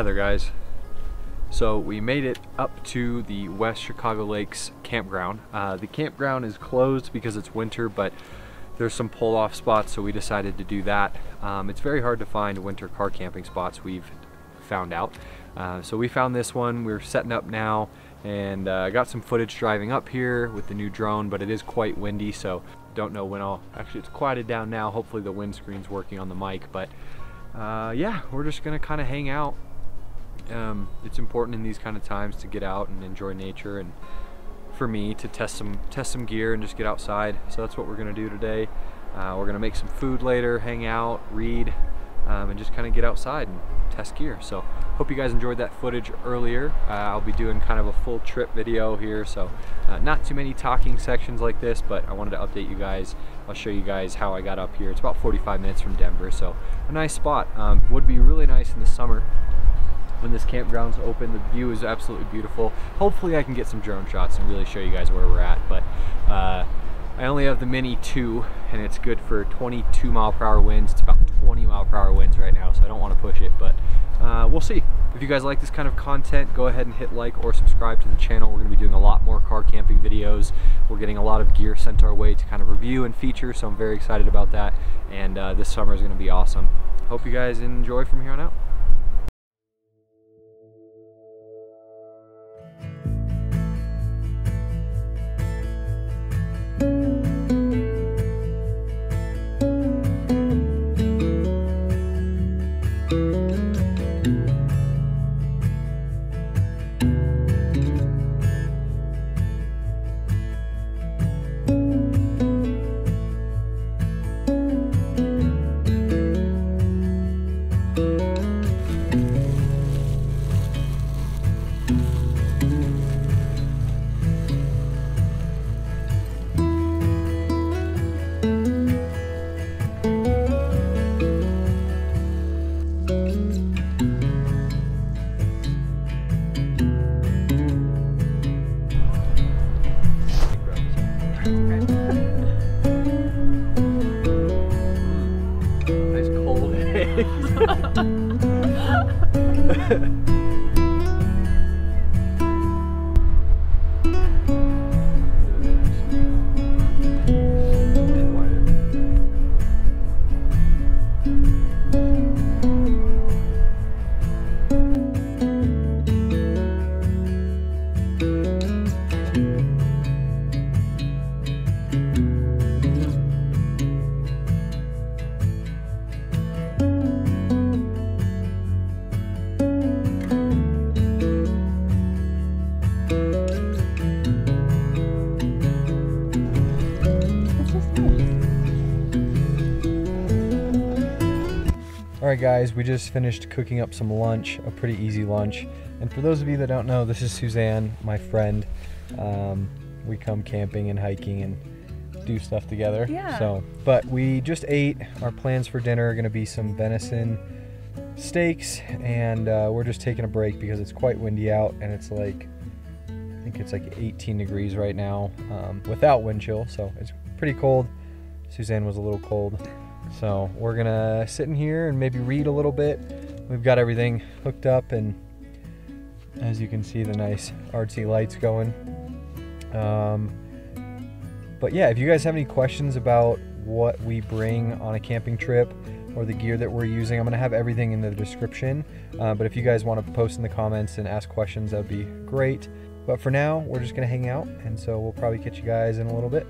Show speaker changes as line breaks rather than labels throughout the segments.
Hi there guys. So we made it up to the West Chicago Lakes campground. Uh, the campground is closed because it's winter, but there's some pull off spots, so we decided to do that. Um, it's very hard to find winter car camping spots, we've found out. Uh, so we found this one, we're setting up now, and uh, got some footage driving up here with the new drone, but it is quite windy, so don't know when I'll, actually it's quieted down now, hopefully the windscreen's working on the mic, but uh, yeah, we're just gonna kind of hang out. Um, it's important in these kind of times to get out and enjoy nature and for me to test some test some gear and just get outside. So that's what we're gonna do today. Uh, we're gonna make some food later, hang out, read, um, and just kind of get outside and test gear. So hope you guys enjoyed that footage earlier. Uh, I'll be doing kind of a full trip video here, so uh, not too many talking sections like this, but I wanted to update you guys. I'll show you guys how I got up here. It's about 45 minutes from Denver, so a nice spot. Um, would be really nice in the summer when this campground's open. The view is absolutely beautiful. Hopefully I can get some drone shots and really show you guys where we're at, but uh, I only have the Mini 2 and it's good for 22 mile per hour winds. It's about 20 mile per hour winds right now, so I don't want to push it, but uh, we'll see. If you guys like this kind of content, go ahead and hit like or subscribe to the channel. We're going to be doing a lot more car camping videos. We're getting a lot of gear sent our way to kind of review and feature, so I'm very excited about that. And uh, this summer is going to be awesome. Hope you guys enjoy from here on out. Nice cold All right, guys, we just finished cooking up some lunch, a pretty easy lunch. And for those of you that don't know, this is Suzanne, my friend. Um, we come camping and hiking and do stuff together.
Yeah.
So, but we just ate. Our plans for dinner are going to be some venison steaks, and uh, we're just taking a break because it's quite windy out, and it's like I think it's like 18 degrees right now um, without wind chill, so it's pretty cold. Suzanne was a little cold. So we're gonna sit in here and maybe read a little bit. We've got everything hooked up and as you can see the nice artsy lights going. Um, but yeah, if you guys have any questions about what we bring on a camping trip or the gear that we're using, I'm gonna have everything in the description. Uh, but if you guys want to post in the comments and ask questions, that'd be great. But for now, we're just gonna hang out, and so we'll probably catch you guys in a little bit.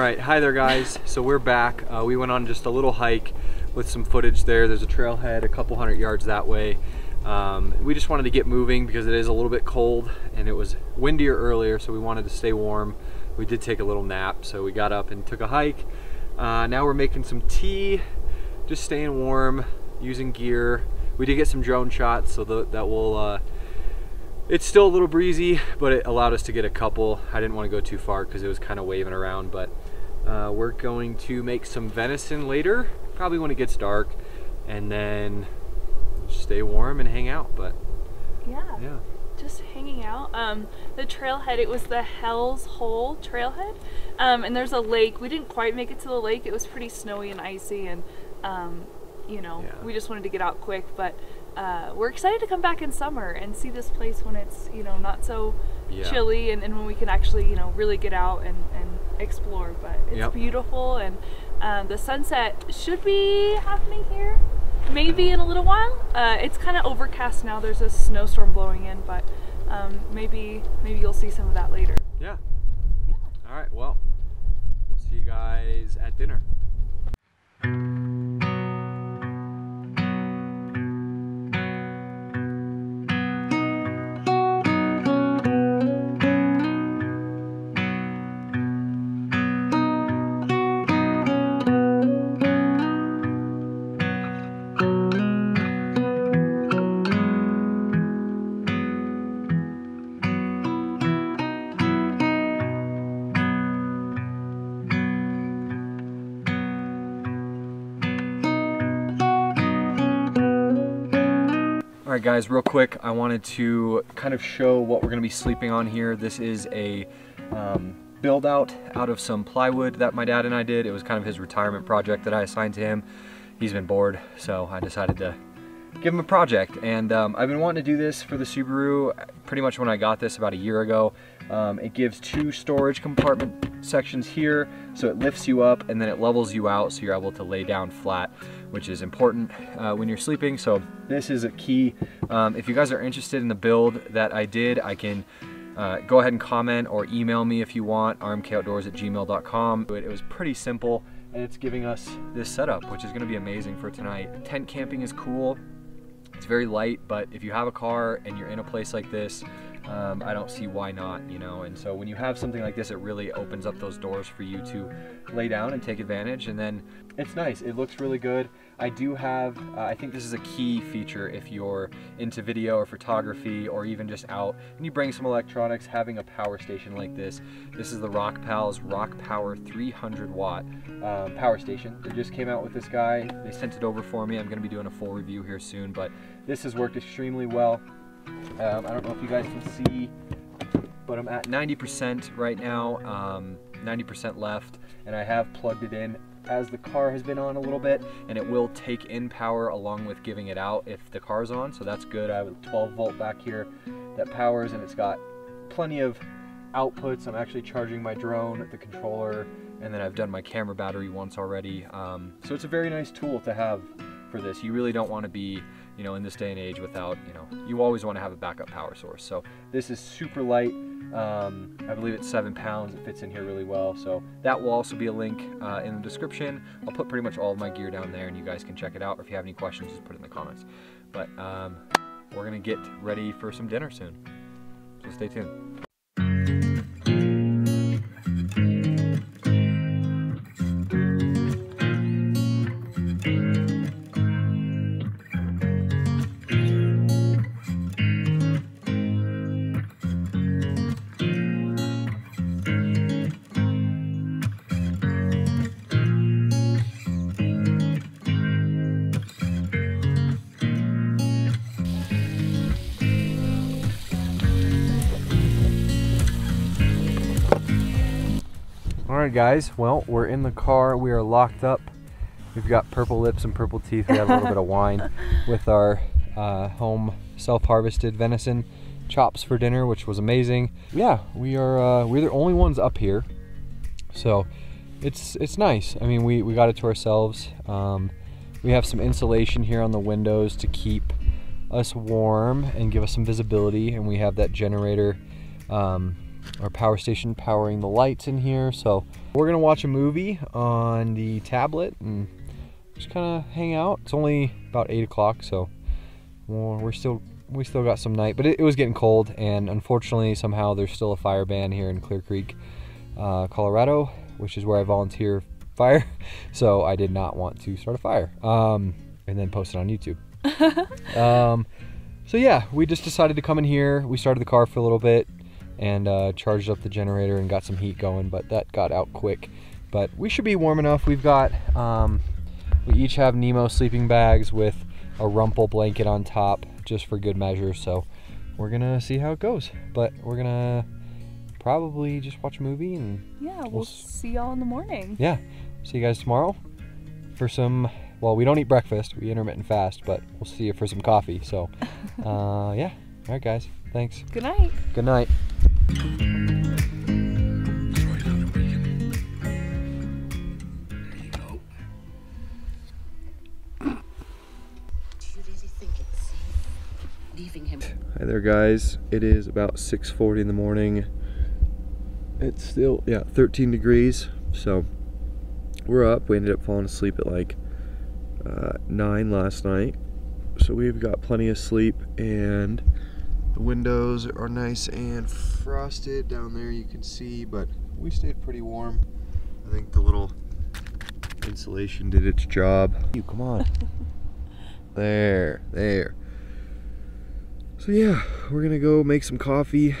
Right, hi there guys. So we're back. Uh, we went on just a little hike with some footage there. There's a trailhead a couple hundred yards that way. Um, we just wanted to get moving because it is a little bit cold and it was windier earlier so we wanted to stay warm. We did take a little nap so we got up and took a hike. Uh, now we're making some tea, just staying warm, using gear. We did get some drone shots so the, that will uh, it's still a little breezy, but it allowed us to get a couple. I didn't want to go too far because it was kind of waving around, but uh, we're going to make some venison later, probably when it gets dark, and then stay warm and hang out. But
yeah,
yeah,
just hanging out. Um, the trailhead, it was the Hell's Hole trailhead, um, and there's a lake. We didn't quite make it to the lake. It was pretty snowy and icy, and um, you know, yeah. we just wanted to get out quick, but uh, we're excited to come back in summer and see this place when it's you know not so yeah. chilly and, and, when we can actually you know really get out and, and explore but it's yep. beautiful and um, the sunset should be happening here maybe in a little while. Uh, it's kind of overcast now there's a snowstorm blowing in but um, maybe maybe you'll see some of that later.
Yeah. Yeah. All right well we'll see you guys at dinner guys, real quick, I wanted to kind of show what we're gonna be sleeping on here. This is a um, build out out of some plywood that my dad and I did. It was kind of his retirement project that I assigned to him. He's been bored, so I decided to give him a project. And um, I've been wanting to do this for the Subaru pretty much when I got this about a year ago. Um, it gives two storage compartment sections here, so it lifts you up and then it levels you out so you're able to lay down flat which is important uh, when you're sleeping. So this is a key. Um, if you guys are interested in the build that I did, I can uh, go ahead and comment or email me if you want, rmkoutdoors at gmail.com. It was pretty simple and it's giving us this setup, which is gonna be amazing for tonight. Tent camping is cool. It's very light, but if you have a car and you're in a place like this, um, I don't see why not, you know. And so when you have something like this, it really opens up those doors for you to lay down and take advantage. And then it's nice. It looks really good. I do have, uh, I think this is a key feature if you're into video or photography or even just out and you bring some electronics, having a power station like this. This is the Rockpals Rock Power 300 watt um, power station. They just came out with this guy. They sent it over for me. I'm going to be doing a full review here soon, but this has worked extremely well. Um, I don't know if you guys can see, but I'm at 90% right now, 90% um, left, and I have plugged it in as the car has been on a little bit, and it will take in power along with giving it out if the car's on, so that's good. I have a 12 volt back here that powers, and it's got plenty of outputs. I'm actually charging my drone, the controller, and then I've done my camera battery once already. Um, so it's a very nice tool to have for this. You really don't want to be you know, in this day and age without, you know, you always want to have a backup power source. So this is super light. Um, I believe it's seven pounds. It fits in here really well. So that will also be a link uh, in the description. I'll put pretty much all of my gear down there and you guys can check it out. Or if you have any questions, just put it in the comments. But um, we're going to get ready for some dinner soon. So stay tuned. Alright guys, well we're in the car, we are locked up. We've got purple lips and purple teeth. We have a little bit of wine with our uh, home self-harvested venison chops for dinner, which was amazing. Yeah, we are uh, we're the only ones up here, so it's it's nice. I mean, we we got it to ourselves. Um, we have some insulation here on the windows to keep us warm and give us some visibility, and we have that generator um, our power station powering the lights in here. So we're gonna watch a movie on the tablet and just kind of hang out. It's only about eight o'clock, so we're still we still got some night, but it, it, was getting cold, and unfortunately, somehow there's still a fire ban here in Clear Creek, uh, Colorado, which is where I volunteer fire. So I did not want to start a fire um, and then post it on YouTube. um, so yeah, we just decided to come in here. We started the car for a little bit and uh, charged up the generator and got some heat going, but that got out quick. But we should be warm enough. We've got, um, we each have Nemo sleeping bags with a Rumpl blanket on top just for good measure. So we're gonna see how it goes. But we're gonna probably just watch a movie and
yeah, we'll, we'll see y'all in the morning.
Yeah, see you guys tomorrow for some. Well, we don't eat breakfast. We intermittent fast, but we'll see you for some coffee. So, uh, yeah. All right, guys. Thanks.
Good night.
Good night. Hi there guys, it is about 6.40 in the morning. It's still, yeah, 13 degrees, so we're up. We ended up falling asleep at like uh, 9 last night. So we've got plenty of sleep and the windows are nice and frosted down there you can see, but we stayed pretty warm. I think the little insulation did its job. You come on. there, there. So yeah, we're gonna go make some coffee.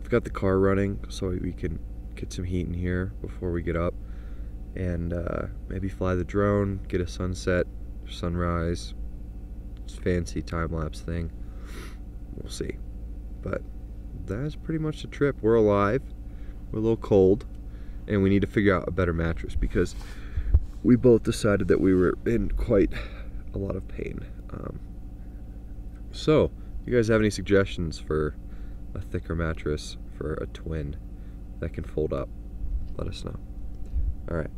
I've got the car running so we can get some heat in here before we get up and uh, maybe fly the drone, get a sunset, sunrise, fancy time-lapse thing. We'll see. But that's pretty much the trip. We're alive. We're a little cold and we need to figure out a better mattress because we both decided that we were in quite a lot of pain. Um, so, you guys have any suggestions for a thicker mattress for a twin that can fold up? Let us know. All right.